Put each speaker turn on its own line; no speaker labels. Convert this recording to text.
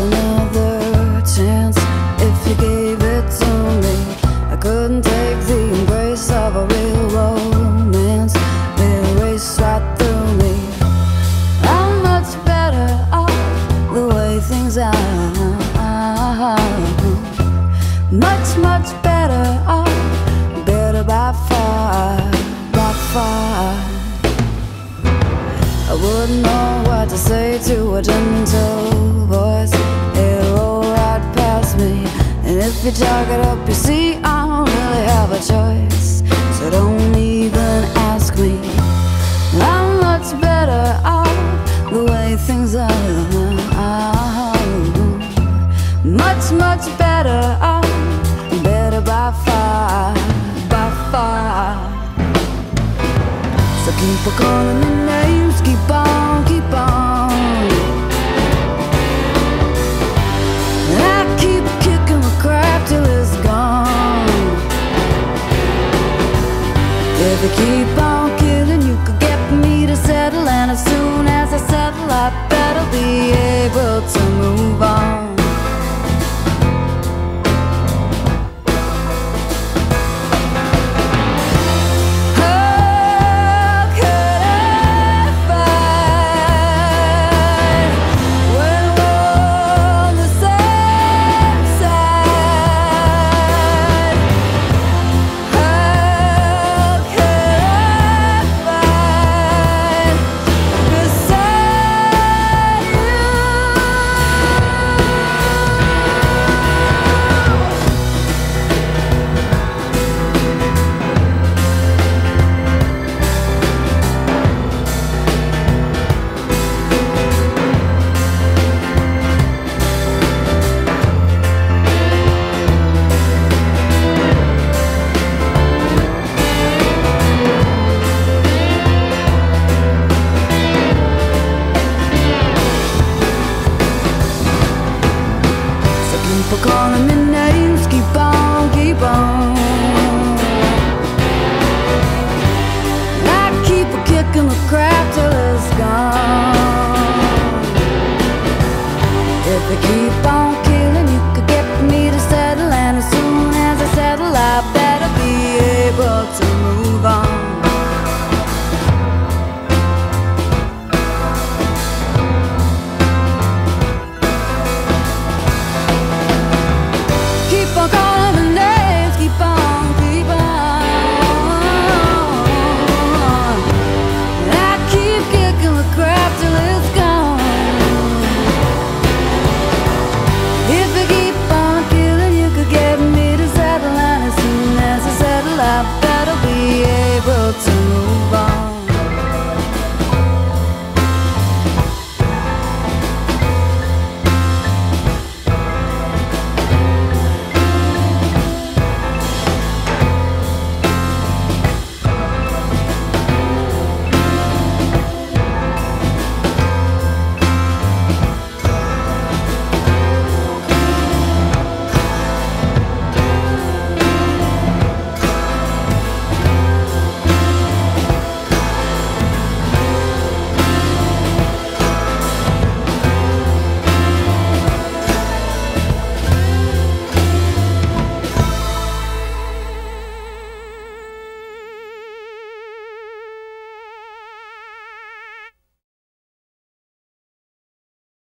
another chance if you gave it to me. I couldn't take the embrace of a real romance. It erased right through me. I'm much better off the way things are. Much, much better off, better by far, by far. I wouldn't know what to say to a gentle if you jog it up, you see I don't really have a choice. So don't even ask me. I'm much better off the way things are. Much, much better off, better by far, by far. So keep on calling me names, keep on, People calling me names, keep on, keep on I keep a kicking the crap till it's gone If they keep on